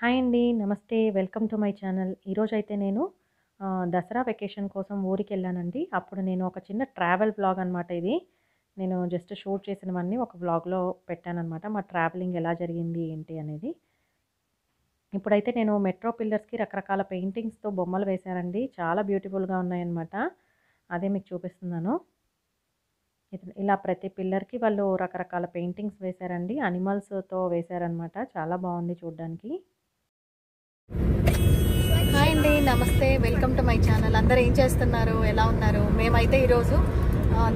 Hi అండి. నమస్తే. Welcome to my channel. ఈరోజు అయితే నేను దసరా వెకేషన్ కోసం ఊరికెళ్ళానండి. అప్పుడు నేను ఒక చిన్న ట్రావెల్ బ్లాగ్ అనమాట ఇది. నేను జస్ట్ షూట్ చేసినవన్నీ ఒక బ్లాగ్లో పెట్టానమాట మా ట్రావెలింగ్ ఎలా జరిగింది ఏంటి అనేది. ఇప్పుడైతే నేను మెట్రో పిల్లర్స్‌కి రకరకాల పెయింటింగ్స్‌తో బొమ్మలు వేశానండి. చాలా బ్యూటిఫుల్‌గా ఉన్నాయన్నమాట. అదే మీకు చూపిస్తున్నాను. ఇలా ప్రతి పిల్లర్‌కి వాళ్ళు రకరకాల పెయింటింగ్స్ వేశారండి. అనిమల్స్‌తో వేశారనమాట. చాలా బాగుంది చూడ్డానికి. హాయ్ అండి నమస్తే. Welcome to my channel. అందరూ ఏం చేస్తున్నారు? ఎలా ఉన్నారు? మేమైతే ఈరోజు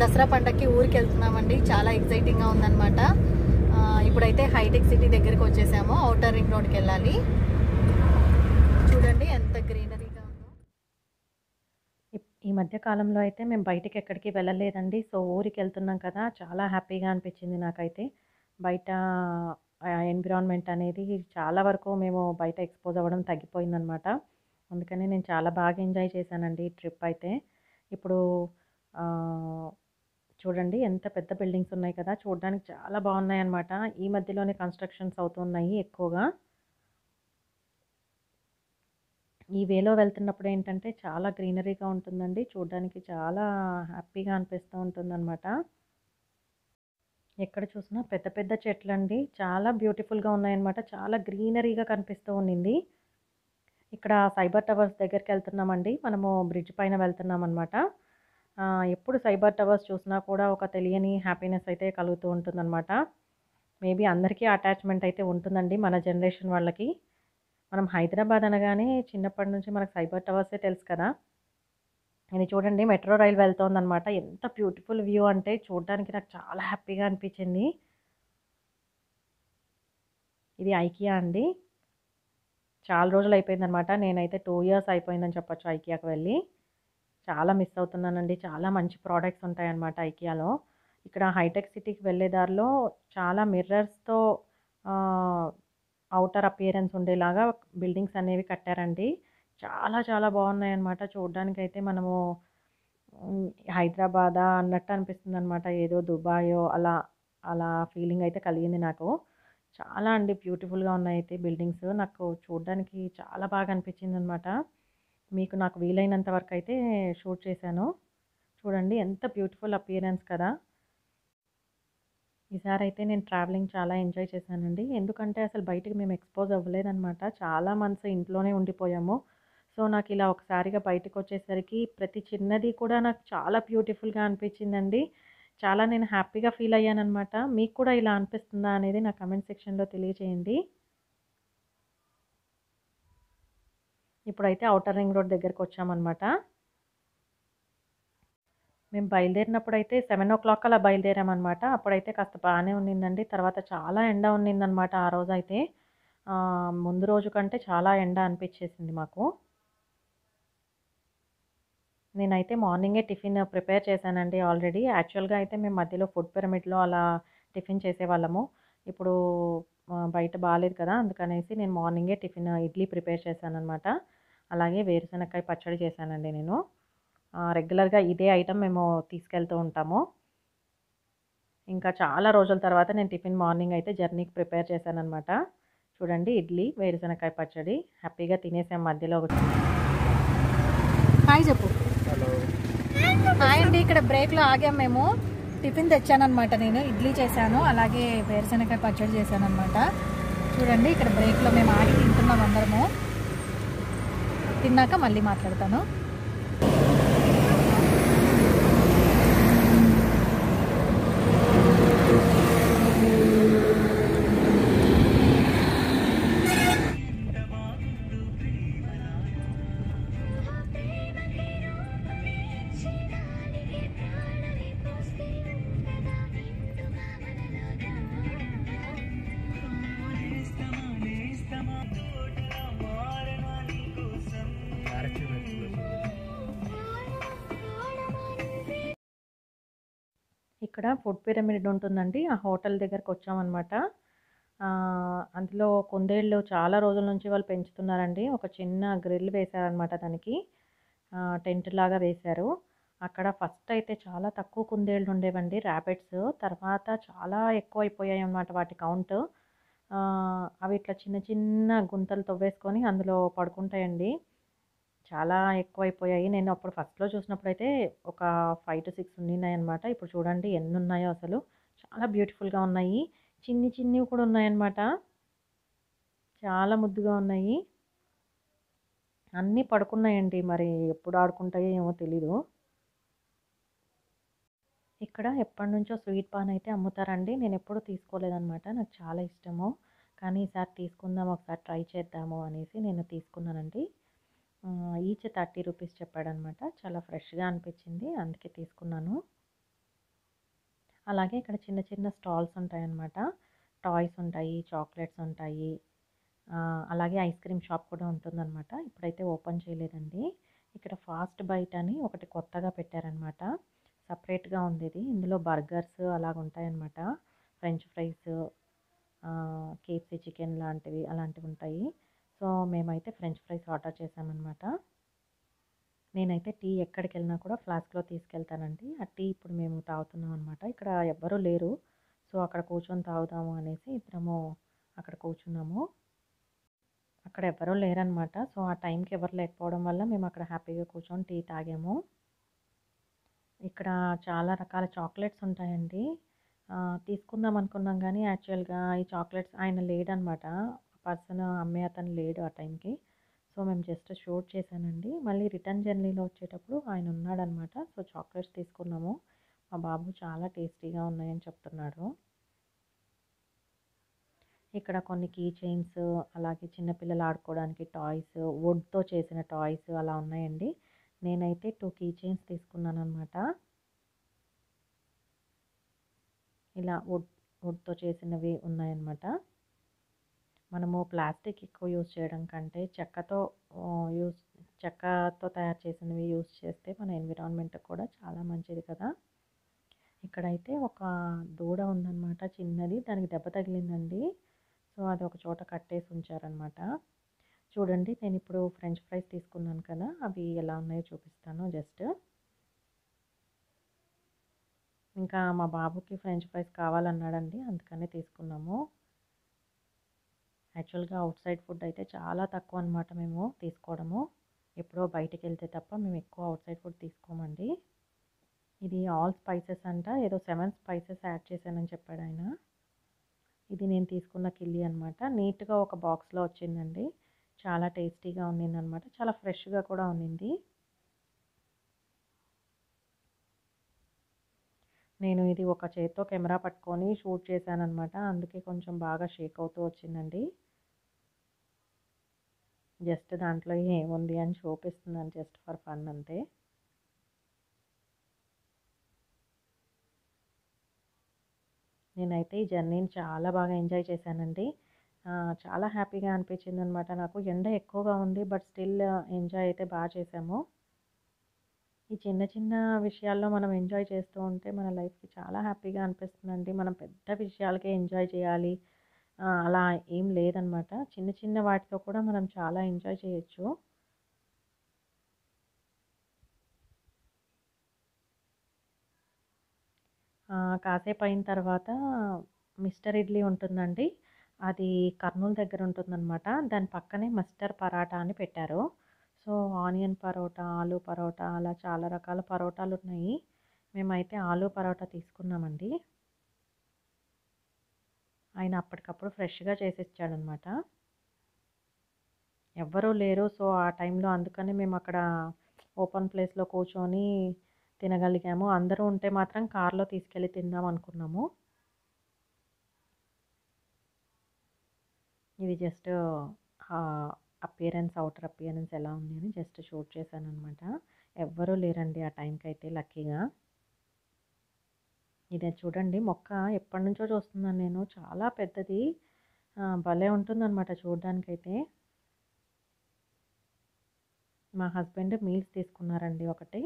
దసరా పండగకి ఊరికి వెళ్తున్నామండి. చాలా ఎక్సైటింగ్గా ఉందన్నమాట. ఇప్పుడైతే హైటెక్ సిటీ దగ్గరికి వచ్చేసాము. అవుటర్ రింగ్ రోడ్కి వెళ్ళాలి. చూడండి ఎంత గ్రీనరీగా ఉందో. ఈ మధ్య కాలంలో అయితే మేము బయటకి ఎక్కడికి వెళ్ళలేదండి. సో, ఊరికి వెళ్తున్నాం కదా! చాలా హ్యాపీగా అనిపించింది నాకైతే. బయట ఎన్విరాన్మెంట్ అనేది చాలా వరకు మేము బయట ఎక్స్‌పోజ్ అవ్వడం తగ్గిపోయిందనమాట. అందుకని నేను చాలా బాగా ఎంజాయ్ చేశానండి ఈ ట్రిప్ అయితే. ఇప్పుడు చూడండి ఎంత పెద్ద బిల్డింగ్స్ ఉన్నాయి కదా! చూడడానికి చాలా బాగున్నాయన్నమాట. ఈ మధ్యలోనే కన్‌స్ట్రక్షన్స్ అవుతున్నాయి ఎక్కువగా. ఈ వేలో వెళ్తున్నప్పుడు ఏంటంటే చాలా గ్రీనరీగా ఉంటుందండి. చూడ్డానికి చాలా హ్యాపీగా అనిపిస్తూ ఉంటుందన్నమాట ఎక్కడ చూసినా పెద్ద పెద్ద చెట్లండి. చాలా బ్యూటిఫుల్‌గా ఉన్నాయన్నమాట. చాలా గ్రీనరీగా కనిపిస్తూ ఉండింది. ఇక్కడ సైబర్ టవర్స్ దగ్గరికి వెళ్తున్నామండి మనము బ్రిడ్జ్ పైన వెళ్తున్నాం అనమాట ఎప్పుడు సైబర్ టవర్స్ చూసినా కూడా ఒక తెలియని హ్యాపీనెస్ అయితే కలుగుతూ ఉంటుందన్నమాట మేబీ అందరికీ అటాచ్‌మెంట్ అయితే ఉంటుందండి మన జనరేషన్ వాళ్ళకి. మనం హైదరాబాద్ అనగానే చిన్నప్పటి నుంచి మనకు సైబర్ టవర్సే తెలుసు కదా! ఇది చూడండి మెట్రో రైల్ వెళ్తోందనమాట. ఎంత బ్యూటిఫుల్ వ్యూ అంటే చూడ్డానికి నాకు చాలా హ్యాపీగా అనిపించింది. ఇది ఐకియా అండి. చాలా రోజులు అయిపోయిందనమాట. నేనైతే టూ ఇయర్స్ అయిపోయిందని చెప్పొచ్చు ఐకియాకి వెళ్ళి. చాలా మిస్ అవుతున్నానండి. చాలా మంచి ప్రోడక్ట్స్ ఉంటాయన్నమాట ఐకియాలో. ఇక్కడ హైటెక్ సిటీకి వెళ్ళే దారిలో చాలా మిర్రర్స్‌తో అవుటర్ అపియరెన్స్ ఉండేలాగా బిల్డింగ్స్ అనేవి కట్టారండి. చాలా చాలా బాగున్నాయన్నమాట. చూడడానికైతే మనము హైదరాబాదా అన్నట్టు అనిపిస్తుందనమాట. ఏదో దుబాయో అలా, అలా ఫీలింగ్ అయితే కలిగింది నాకు. చాలా అండి బ్యూటిఫుల్‌గా ఉన్నాయితే బిల్డింగ్స్. నాకు చూడడానికి చాలా బాగా అనిపించింది అనమాట మీకు నాకు వీలైనంత వరకు అయితే షూట్ చేశాను. చూడండి ఎంత బ్యూటిఫుల్ అపియరెన్స్ కదా! ఈసారి అయితే నేను ట్రావెలింగ్ చాలా ఎంజాయ్ చేశానండి. ఎందుకంటే అసలు బయటికి మేము ఎక్స్‌పోజ్ అవ్వలేదనమాట. చాలా మంత్స్ ఇంట్లోనే ఉండిపోయాము. సో, నాకు ఇలా ఒకసారిగా బయటకొచ్చేసరికి ప్రతి చిన్నది కూడా నాకు చాలా బ్యూటిఫుల్‌గా అనిపించిందండి. చాలా నేను హ్యాపీగా ఫీల్ అయ్యానమాట మీకు కూడా ఇలా అనిపిస్తుందా అనేది నా కమెంట్ సెక్షన్‌లో తెలియజేయండి ఇప్పుడైతే ఔటర్ రింగ్ రోడ్ దగ్గరకొచ్చామనమాట. మేము బయలుదేరినప్పుడు అయితే సెవెన్ ఓ క్లాక్ అలా బయలుదేరామనమాట. అప్పుడైతే కాస్త బాగానే ఉన్నిందండి. తర్వాత చాలా ఎండ ఉన్నిందనమాట ఆ రోజైతే. ముందు రోజు కంటే చాలా ఎండ అనిపించేసింది మాకు. నేనైతే మార్నింగే టిఫిన్ ప్రిపేర్ చేశానండి ఆల్రెడీ. యాక్చువల్‌గా అయితే మేము మధ్యలో ఫుడ్ పిరమిడ్‌లో అలా టిఫిన్ చేసేవాళ్ళము. ఇప్పుడు బయట బాగాలేదు కదా! అందుకనేసి నేను మార్నింగే టిఫిన్ ఇడ్లీ ప్రిపేర్ చేశాననమాట. అలాగే వేరుశనక్కాయ పచ్చడి చేశానండి నేను. రెగ్యులర్‌గా ఇదే ఐటెం మేము తీసుకెళ్తూ ఉంటాము. ఇంకా చాలా రోజుల తర్వాత నేను టిఫిన్ మార్నింగ్ అయితే జర్నీకి ప్రిపేర్ చేశానమాట చూడండి ఇడ్లీ, వేరుశనక్కాయ పచ్చడి హ్యాపీగా తినేసాం మధ్యలో ఒకటి హాయ్ చెప్పు అండి ఇక్కడ బ్రేక్లో ఆగాం మేము. టిఫిన్ తెచ్చానమాట నేను ఇడ్లీ చేశాను అలాగే వేరుశనగకాయ పచ్చడి చేశాను అనమాట చూడండి ఇక్కడ బ్రేక్లో మేము ఆగి తింటున్నాం అందరము. తిన్నాక మళ్ళీ మాట్లాడతాను. ఇక్కడ ఫుడ్ పిరమిడ్ ఉంటుందండి. ఆ హోటల్ దగ్గరకు వచ్చామన్నమాట అందులో కుందేళ్ళు చాలా రోజుల నుంచి వాళ్ళు పెంచుతున్నారండి. ఒక చిన్న గ్రిల్ వేశారనమాట దానికి. టెంట్ లాగా వేశారు. అక్కడ ఫస్ట్ అయితే చాలా తక్కువ కుందేళ్ళు ఉండేవండి ర్యాబిట్స్. తర్వాత చాలా ఎక్కువైపోయాయన్నమాట వాటి కౌంట్. అవి ఇట్లా చిన్న చిన్న గుంతలు తవ్వేసుకొని అందులో పడుకుంటాయండి చాలా ఎక్కువైపోయాయి. నేను అప్పుడు ఫస్ట్లో చూసినప్పుడు అయితే ఒక ఫైవ్ టు సిక్స్ ఉన్నాయి అనమాట ఇప్పుడు చూడండి ఎన్ని ఉన్నాయో అసలు. చాలా బ్యూటిఫుల్గా ఉన్నాయి. చిన్ని చిన్నవి కూడా ఉన్నాయన్నమాట. చాలా ముద్దుగా ఉన్నాయి. అన్నీ పడుకున్నాయండి. మరి ఎప్పుడు ఆడుకుంటాయో ఏమో తెలీదు. ఇక్కడ ఎప్పటి నుంచో స్వీట్ పాన్ అయితే అమ్ముతారండి. నేను ఎప్పుడు తీసుకోలేదన్నమాట. నాకు చాలా ఇష్టము. కానీ ఈసారి తీసుకుందాం ఒకసారి ట్రై చేద్దాము అనేసి నేను తీసుకున్నానండి. ఈచ్ థర్టీ రూపీస్ చెప్పాడనమాట. చాలా ఫ్రెష్గా అనిపించింది. అందుకే తీసుకున్నాను. అలాగే ఇక్కడ చిన్న చిన్న స్టాల్స్ ఉంటాయన్నమాట టాయ్స్ ఉంటాయి చాక్లెట్స్ ఉంటాయి. అలాగే ఐస్ క్రీమ్ షాప్ కూడా ఉంటుందన్నమాట ఇప్పుడైతే ఓపెన్ చేయలేదండి. ఇక్కడ ఫాస్ట్ బైట్ అని ఒకటి కొత్తగా పెట్టారనమాట. సపరేట్గా ఉంది ఇది. ఇందులో బర్గర్స్ అలాగ ఉంటాయన్నమాట ఫ్రెంచ్ ఫ్రైస్ కేఎఫ్సీ చికెన్ లాంటివి అలాంటివి ఉంటాయి. సో మేమైతే ఫ్రెంచ్ ఫ్రైస్ ఆర్డర్ చేసామన్నమాట. నేనైతే టీ ఎక్కడికి వెళ్ళినా కూడా ఫ్లాస్క్లో తీసుకెళ్తానండి. ఆ టీ ఇప్పుడు మేము తాగుతున్నాం అనమాట ఇక్కడ ఎవ్వరూ లేరు. సో అక్కడ కూర్చొని తాగుదాము అనేసి ఇద్దరము అక్కడ కూర్చున్నాము. అక్కడ ఎవ్వరూ లేరనమాట సో ఆ టైంకి ఎవరు లేకపోవడం వల్ల మేము అక్కడ హ్యాపీగా కూర్చొని టీ తాగాము. ఇక్కడ చాలా రకాల చాక్లెట్స్ ఉంటాయండి. తీసుకుందాం అనుకున్నాం కానీ యాక్చువల్గా ఈ చాక్లెట్స్ ఆయన లేడనమాట పర్సన్ అమ్మే అతను లేడు ఆ టైంకి. సో మేము జస్ట్ షూట్ చేశానండి. మళ్ళీ రిటర్న్ జర్నీలో వచ్చేటప్పుడు ఆయన ఉన్నాడనమాట. సో చాక్లెట్స్ తీసుకున్నాము. మా బాబు చాలా టేస్టీగా ఉన్నాయని చెప్తున్నాడు. ఇక్కడ కొన్ని కీ చైన్స్ అలాగే చిన్నపిల్లలు ఆడుకోవడానికి టాయ్స్ వుడ్తో చేసిన టాయ్స్ అలా ఉన్నాయండి. నేనైతే టూ కీ చైన్స్ తీసుకున్నాను అనమాట ఇలా వుడ్ వుడ్తో చేసినవి ఉన్నాయన్నమాట మనము ప్లాస్టిక్ ఎక్కువ యూజ్ చేయడం కంటే చెక్కతో యూజ్ చెక్కతో తయారు చేసినవి యూజ్ చేస్తే మన ఎన్విరాన్మెంట్ కూడా చాలా మంచిది కదా. ఇక్కడైతే ఒక దూడ ఉందన్నమాట చిన్నది దానికి దెబ్బ తగిలిందండి. సో అది ఒక చోట కట్టేసి ఉంచారనమాట చూడండి నేను ఇప్పుడు ఫ్రెంచ్ ఫ్రైస్ తీసుకున్నాను కదా అవి ఎలా ఉన్నాయో చూపిస్తాను జస్ట్. ఇంకా మా బాబుకి ఫ్రెంచ్ ఫ్రైస్ కావాలన్నాడండి అందుకనే తీసుకున్నాము. యాక్చువల్గా అవుట్ సైడ్ ఫుడ్ అయితే చాలా తక్కువ అనమాట మేము తీసుకోవడము. ఎప్పుడో బయటికి వెళ్తే తప్ప మేము ఎక్కువ అవుట్ సైడ్ ఫుడ్ తీసుకోమండి. ఇది ఆల్ స్పైసెస్ అంట. ఏదో సెవెన్ స్పైసెస్ యాడ్ చేశానని చెప్పాడు ఆయన. ఇది నేను తీసుకున్న కిల్లి అనమాట నీట్గా ఒక బాక్స్లో వచ్చిందండి. చాలా టేస్టీగా ఉన్నింది అనమాట చాలా ఫ్రెష్గా కూడా ఉన్నింది నేను ఇది ఒక చేత్తో కెమెరా పట్టుకొని షూట్ చేశానమాట అందుకే కొంచెం బాగా షేక్ అవుతూ వచ్చిందండి. జస్ట్ దాంట్లో ఏముంది అని చూపిస్తున్నాను జస్ట్ ఫర్ ఫన్ అంతే. నేనైతే ఈ జర్నీని చాలా బాగా ఎంజాయ్ చేశానండి. చాలా హ్యాపీగా అనిపించింది అనమాట నాకు. ఎండ ఎక్కువగా ఉంది బట్ స్టిల్ ఎంజాయ్ అయితే బాగా చేసాము ఈ చిన్న చిన్న విషయాల్లో మనం ఎంజాయ్ చేస్తూ ఉంటే మన లైఫ్కి చాలా హ్యాపీగా అనిపిస్తుందండి. మనం పెద్ద విషయాలకే ఎంజాయ్ చేయాలి. అలా ఏం లేదనమాట. చిన్న చిన్న వాటితో కూడా మనం చాలా ఎంజాయ్ చేయొచ్చు. కాసేపు అయిన తర్వాత మిస్టర్ ఇడ్లీ ఉంటుందండి. అది కర్నూలు దగ్గర ఉంటుందన్నమాట. దాని పక్కనే మస్టర్ పరాటా అని పెట్టారు. సో ఆనియన్ పరోటా ఆలు పరోటా అలా చాలా రకాల పరోటాలు ఉన్నాయి మేమైతే ఆలు పరోటా తీసుకున్నామండి. ఆయన అప్పటికప్పుడు ఫ్రెష్గా చేసిచ్చాడనమాట ఎవ్వరూ లేరు. సో ఆ టైంలో అందుకని మేము అక్కడ ఓపెన్ ప్లేస్లో కూర్చొని తినగలిగాము. అందరూ ఉంటే మాత్రం కార్లో తీసుకెళ్ళి తిందాం అనుకున్నాము. ఇది జస్ట్ అపియరెన్స్ అవుటర్ అపియరెన్స్ ఎలా ఉంది అని జస్ట్ షూట్ చేశాను అనమాట ఎవ్వరూ లేరండి ఆ టైంకి అయితే లక్కీగా. ఇదే చూడండి మొక్క ఎప్పటి నుంచో చూస్తున్నాను నేను. చాలా పెద్దది. భలే ఉంటుందన్నమాట చూడడానికైతే. మా హస్బెండ్ మీల్స్ తీసుకున్నారండి ఒకటి.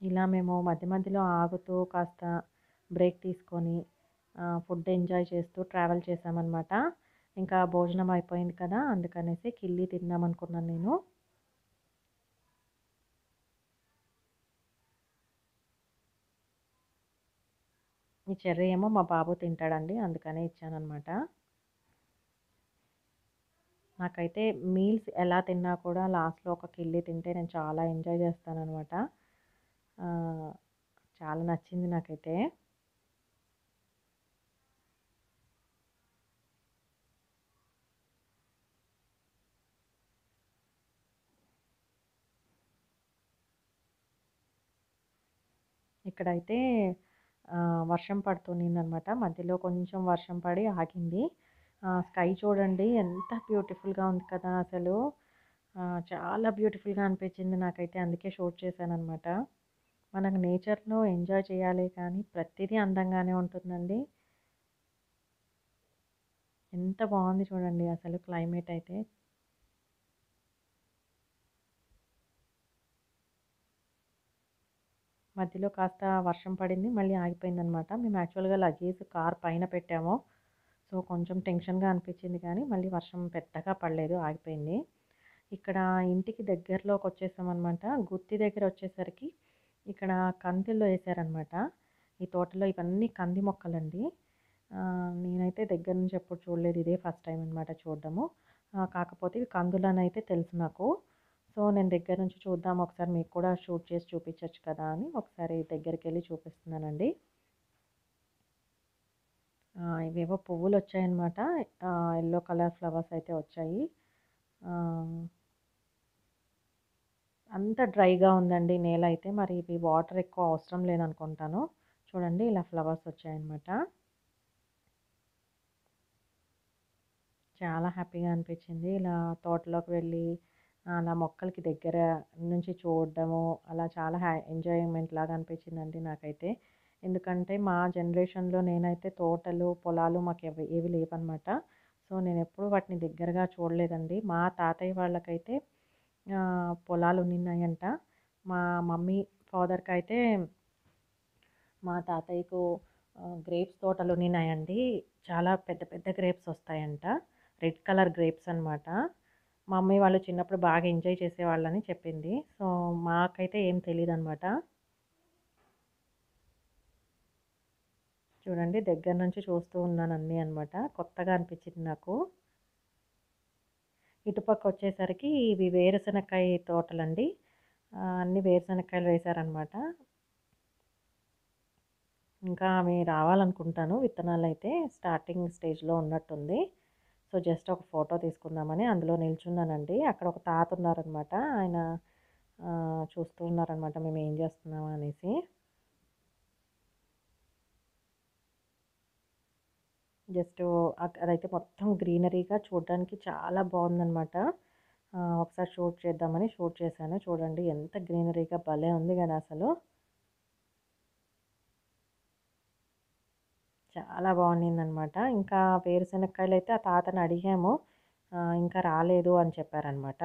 ఇలా మేము మధ్య మధ్యలో ఆగుతూ కాస్త బ్రేక్ తీసుకొని ఫుడ్ ఎంజాయ్ చేస్తూ ట్రావెల్ చేసామన్నమాట ఇంకా భోజనం అయిపోయింది కదా అందుకనేసి కిల్లి తిందాం అనుకున్నాను నేను. ఈ చెర్ర ఏమో మా బాబు తింటాడండి అందుకనే ఇచ్చానమాట నాకైతే మీల్స్ ఎలా తిన్నా కూడా లాస్ట్లో ఒక కిల్లి తింటే నేను చాలా ఎంజాయ్ చేస్తానమాట చాలా నచ్చింది నాకైతే. ఇక్కడైతే వర్షం పడుతుందన్నమాట. మధ్యలో కొంచెం వర్షం పడి ఆగింది. స్కై చూడండి ఎంత బ్యూటిఫుల్గా ఉంది కదా అసలు. చాలా బ్యూటిఫుల్గా అనిపించింది నాకైతే. అందుకే షూట్ చేశాను అనమాట మనకు నేచర్లో ఎంజాయ్ చేయాలి కానీ ప్రతిదీ అందంగానే ఉంటుందండి. ఎంత బాగుంది చూడండి అసలు క్లైమేట్ అయితే. మధ్యలో కాస్త వర్షం పడింది మళ్ళీ ఆగిపోయింది అనమాట మేము యాక్చువల్గా లగేజ్ కార్ పైన పెట్టాము. సో కొంచెం టెన్షన్గా అనిపించింది కానీ మళ్ళీ వర్షం పెద్దగా పడలేదు ఆగిపోయింది. ఇక్కడ ఇంటికి దగ్గరలోకి వచ్చేసామన్నమాట గుత్తి దగ్గర వచ్చేసరికి ఇక్కడ కందిల్లో వేసారనమాట. ఈ తోటలో ఇవన్నీ కంది మొక్కలండి. నేనైతే దగ్గర నుంచి ఎప్పుడు చూడలేదు ఇదే ఫస్ట్ టైం అనమాట చూడడము. కాకపోతే ఇవి అని అయితే తెలుసు నాకు. సో నేను దగ్గర నుంచి చూద్దాం. ఒకసారి మీకు కూడా షూట్ చేసి చూపించవచ్చు కదా అని ఒకసారి దగ్గరికి వెళ్ళి చూపిస్తున్నానండి ఇవేవో పువ్వులు వచ్చాయన్నమాట. ఎల్లో కలర్ ఫ్లవర్స్ అయితే వచ్చాయి. అంత డ్రైగా ఉందండి నేల అయితే. మరి ఇవి వాటర్ ఎక్కువ అవసరం లేదనుకుంటాను. చూడండి ఇలా ఫ్లవర్స్ వచ్చాయన్నమాట. చాలా హ్యాపీగా అనిపించింది. ఇలా తోటలోకి వెళ్ళి అలా మొక్కలకి దగ్గర నుంచి చూడడము అలా చాలా హ్యా ఎంజాయ్మెంట్ లాగా అనిపించిందండి నాకైతే. ఎందుకంటే మా జనరేషన్లో నేనైతే తోటలు పొలాలు మాకు ఏవి ఏవి లేవన్నమాట సో నేను ఎప్పుడు వాటిని దగ్గరగా చూడలేదండి. మా తాతయ్య వాళ్ళకైతే పొలాలు ఉన్నాయంట మా మమ్మీ ఫాదర్కి అయితే మా తాతయ్యకు గ్రేప్స్ తోటలు ఉన్నాయండి చాలా పెద్ద పెద్ద గ్రేప్స్ వస్తాయంట. రెడ్ కలర్ గ్రేప్స్ అనమాట మా మమ్మీ వాళ్ళు చిన్నప్పుడు బాగా ఎంజాయ్ చేసేవాళ్ళని చెప్పింది. సో మాకైతే ఏం తెలియదు అనమాట చూడండి దగ్గర నుంచి చూస్తూ ఉన్నాను అన్నీ అనమాట. కొత్తగా అనిపించింది నాకు. ఇటుపక్క వచ్చేసరికి ఇవి వేరుశనక్కాయ తోటలండి. ఆ, అన్ని వేరుశనక్కాయలు వేశారనమాట. ఇంకా అవి రావాలనుకుంటాను. విత్తనాలు అయితే స్టార్టింగ్ స్టేజ్లో ఉన్నట్టుంది. సో జస్ట్ ఒక ఫోటో తీసుకుందామని అందులో నిల్చున్నానండి. అక్కడ ఒక తాత ఉన్నారనమాట. ఆయన చూస్తూ ఉన్నారనమాట మేము ఏం చేస్తున్నాం అనేసి. జస్ట్ అదైతే మొత్తం గ్రీనరీగా చూడడానికి చాలా బాగుందనమాట. ఒకసారి షూట్ చేద్దామని షూట్ చేశాను. చూడండి ఎంత గ్రీనరీగా భలే ఉంది కదా అసలు. చాలా బాగుండిందనమాట. ఇంకా వేరుశనక్కాయలు అయితే ఆ తాతని అడిగాము. ఇంకా రాలేదు అని చెప్పారనమాట.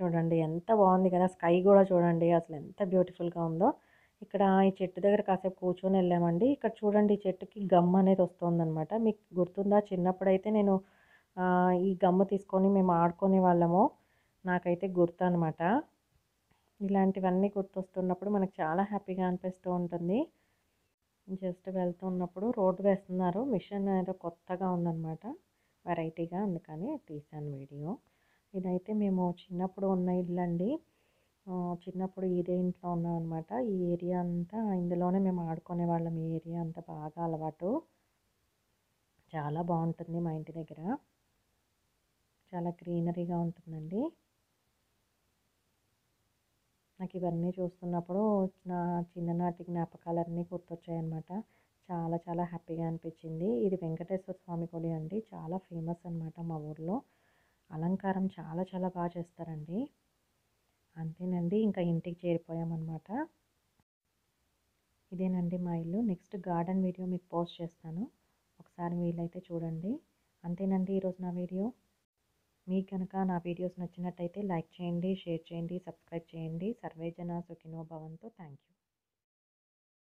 చూడండి ఎంత బాగుంది కదా స్కై కూడా చూడండి అసలు ఎంత బ్యూటిఫుల్గా ఉందో. ఇక్కడ ఈ చెట్టు దగ్గర కాసేపు కూర్చొని వెళ్ళామండి. ఇక్కడ చూడండి ఈ చెట్టుకి గమ్ అనేది వస్తుందన్నమాట మీకు గుర్తుందా? చిన్నప్పుడైతే నేను ఈ గమ్ము తీసుకొని మేము ఆడుకునే వాళ్ళము. నాకైతే గుర్తు అనమాట ఇలాంటివన్నీ గుర్తొస్తున్నప్పుడు మనకు చాలా హ్యాపీగా అనిపిస్తూ ఉంటుంది. జస్ట్ వెళ్తున్నప్పుడు రోడ్డు వేస్తున్నారు. మిషన్ ఏదో కొత్తగా ఉందన్నమాట. వెరైటీగా అందుకని తీసాను వీడియో. ఇదైతే మేము చిన్నప్పుడు ఉన్న ఇల్లు అండి చిన్నప్పుడు ఇదే ఇంట్లో ఉన్నాం అనమాట ఈ ఏరియా అంతా ఇందులోనే మేము ఆడుకునే వాళ్ళం. ఈ ఏరియా అంతా బాగా అలవాటు. చాలా బాగుంటుంది మా ఇంటి దగ్గర. చాలా గ్రీనరీగా ఉంటుందండి. నాకు ఇవన్నీ చూస్తున్నప్పుడు నా చిన్ననాటి జ్ఞాపకాలన్నీ గుర్తొచ్చాయన్నమాట. చాలా చాలా హ్యాపీగా అనిపించింది. ఇది వెంకటేశ్వర స్వామి గుడి అండి. చాలా ఫేమస్ అనమాట మా ఊర్లో. అలంకారం చాలా చాలా బాగా చేస్తారండి. అంతేనండి. ఇంకా ఇంటికి చేరిపోయామన్నమాట. ఇదేనండి మా ఇల్లు. నెక్స్ట్ గార్డెన్ వీడియో మీకు పోస్ట్ చేస్తాను. ఒకసారి వీలైతే చూడండి. అంతేనండి ఈరోజు నా వీడియో. మీకు కనుక నా వీడియోస్ నచ్చినట్టయితే లైక్ చేయండి షేర్ చేయండి సబ్స్క్రైబ్ చేయండి. సర్వేజన సుఖినో భవంతో థ్యాంక్ యూ